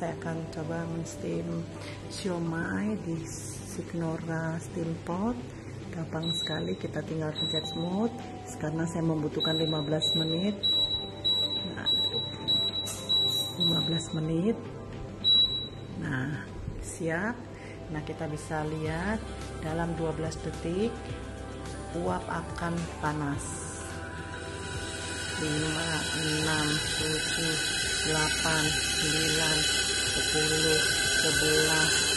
saya akan coba menstim siomay di Signora Steam Pot. Gampang sekali kita tinggal pencet smooth karena saya membutuhkan 15 menit. Nah, 15 menit. Nah siap. Nah kita bisa lihat dalam 12 detik uap akan panas. 5, 6, 7, 8, 9, 10, 11,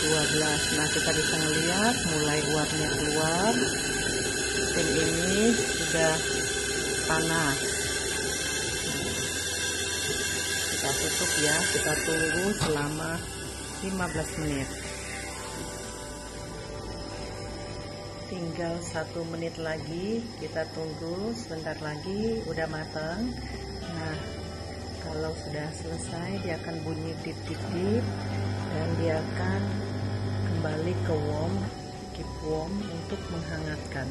12 nah kita bisa melihat mulai uapnya keluar. Tim ini sudah panas. Kita tutup ya. Kita tunggu selama 15 menit. Tinggal satu menit lagi. Kita tunggu sebentar lagi. Udah matang. Nah kalau sudah selesai dia akan bunyi tip tip tip dan dia akan kembali ke warm keep warm untuk menghangatkan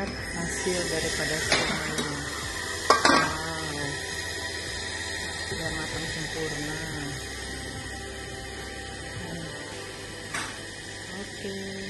kita lihat hasil daripada semuanya. Sudah matang sempurna. Oke. okay.